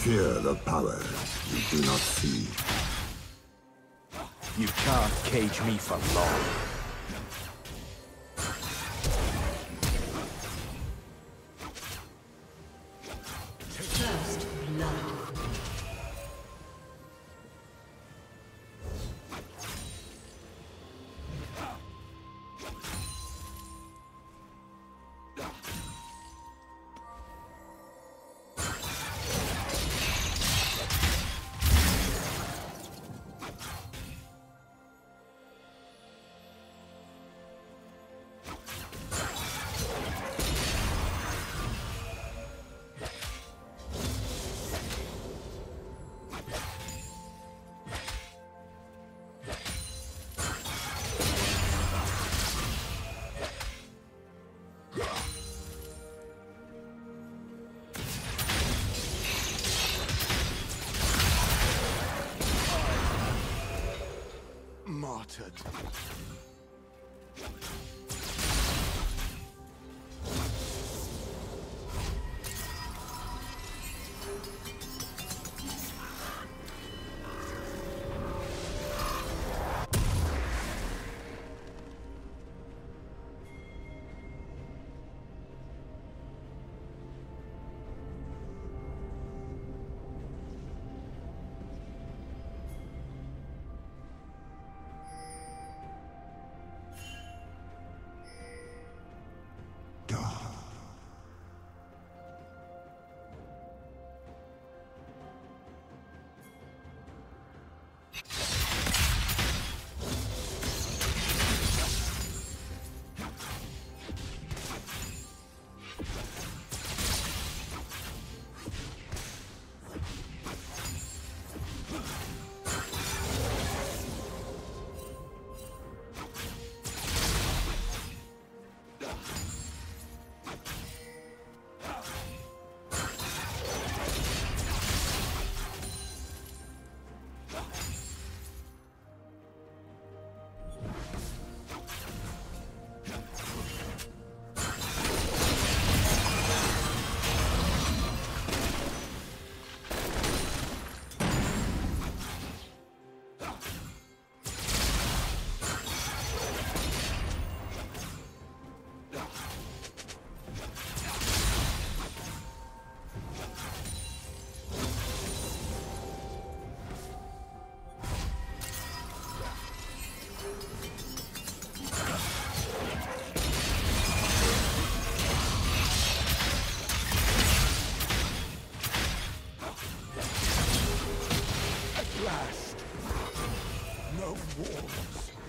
fear the power you do not see. You can't cage me for long. Martyred. Wars.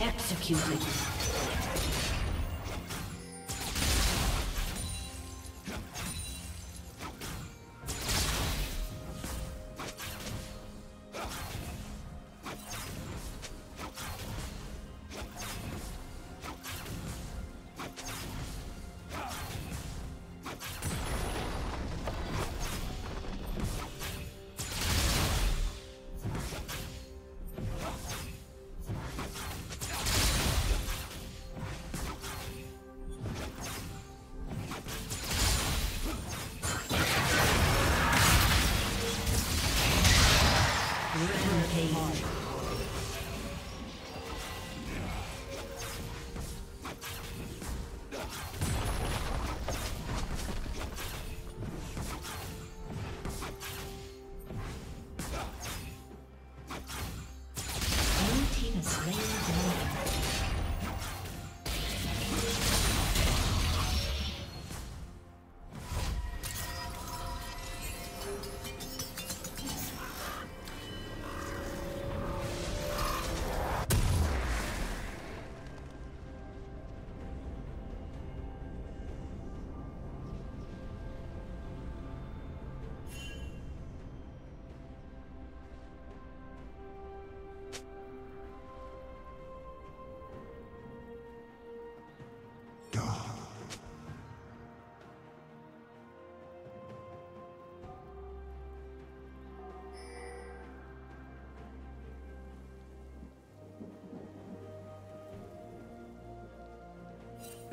Executed.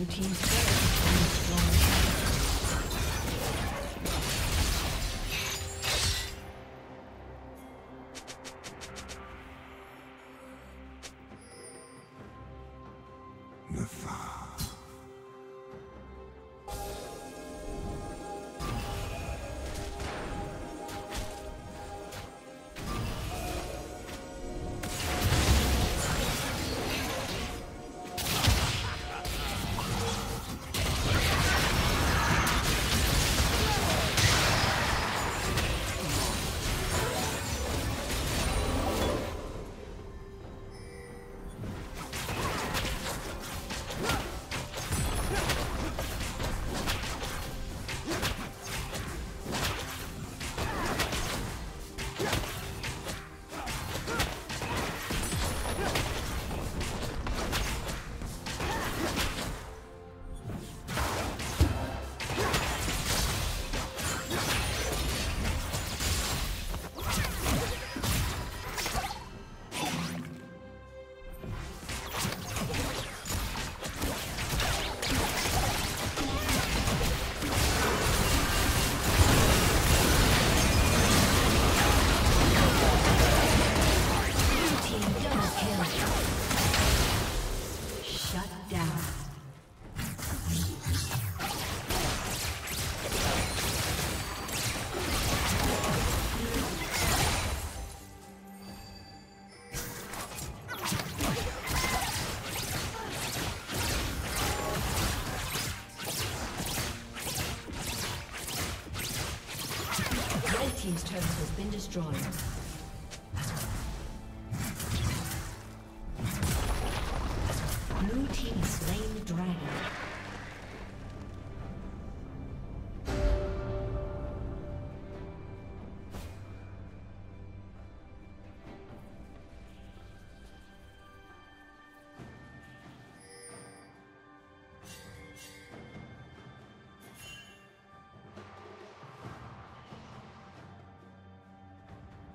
Blue team's Shut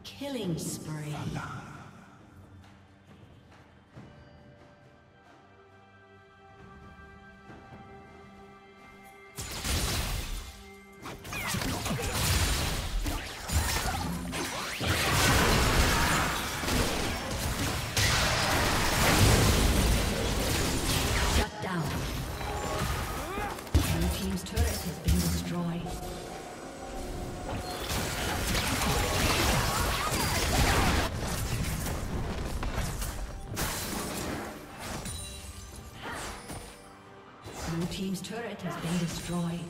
Killing spree. Been destroyed.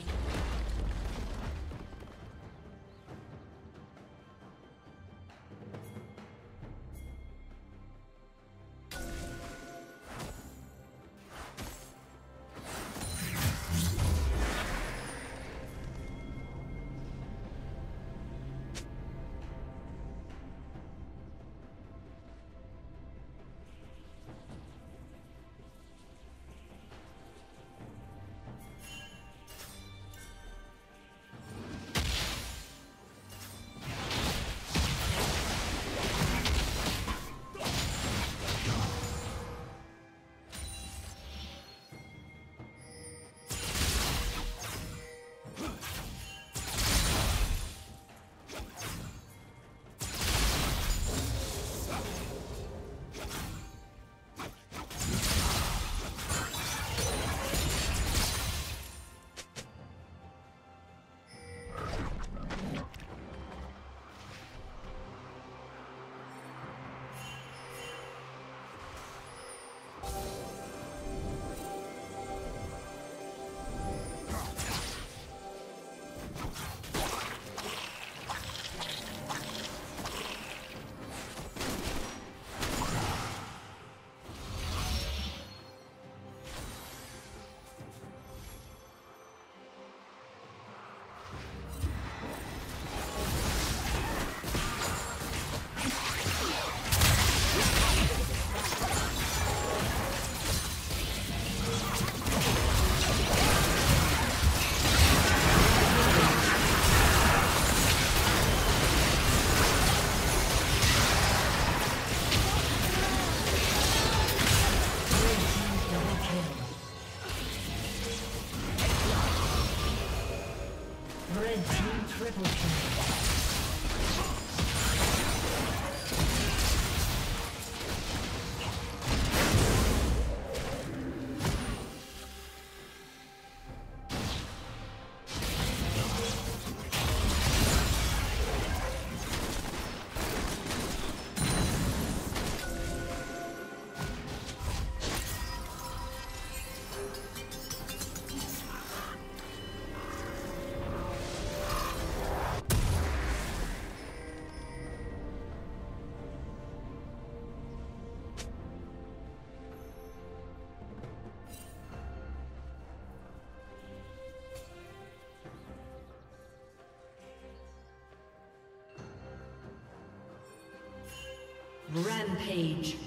Rampage.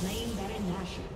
Slain Baron Nashor.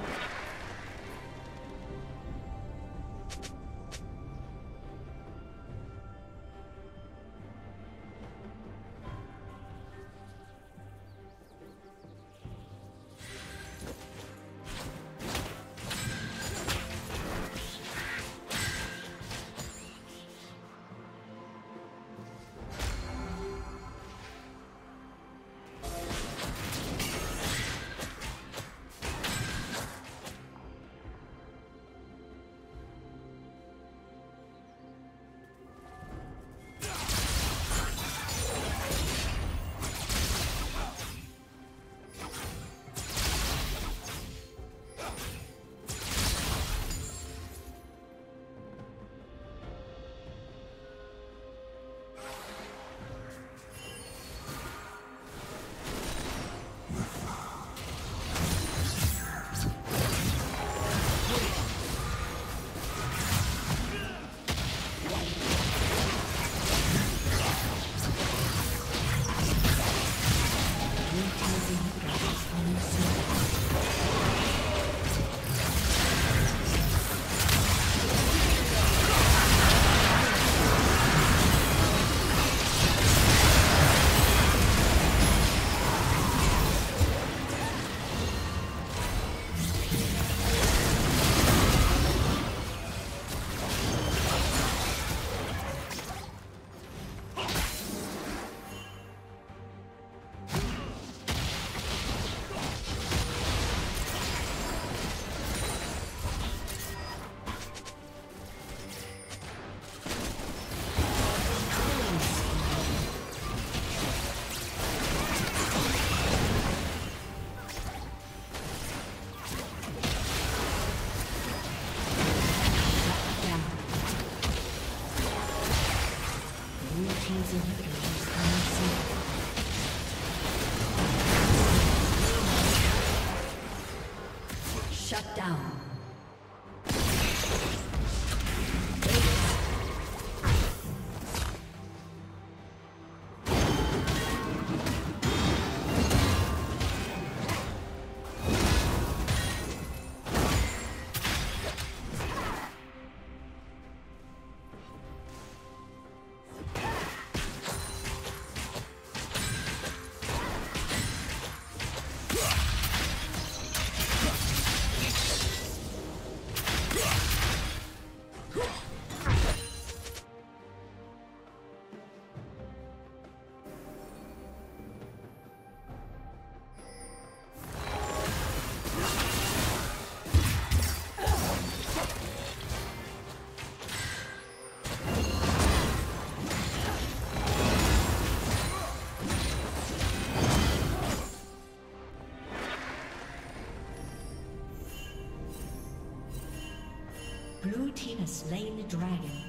Dragon.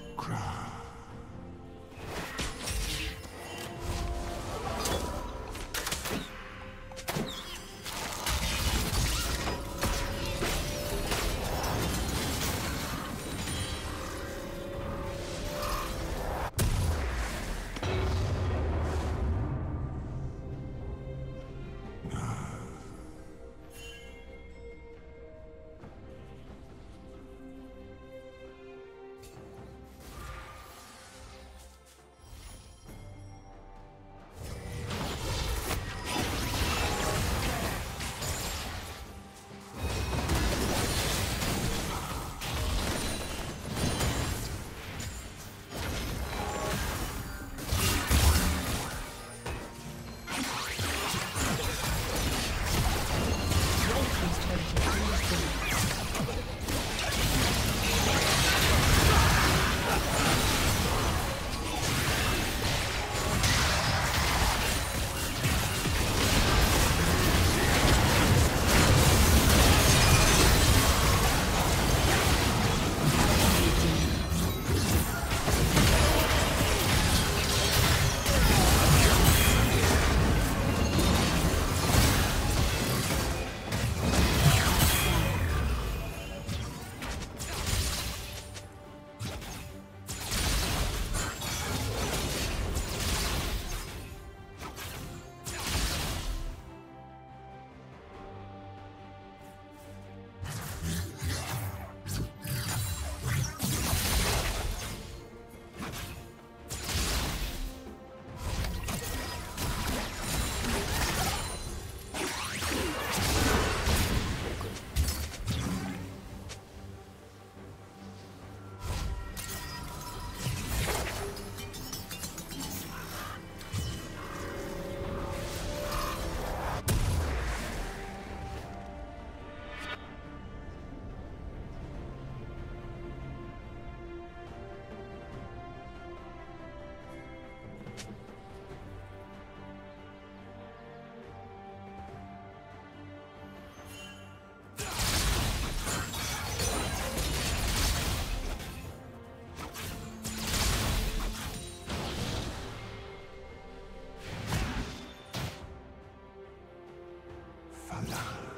なんだ。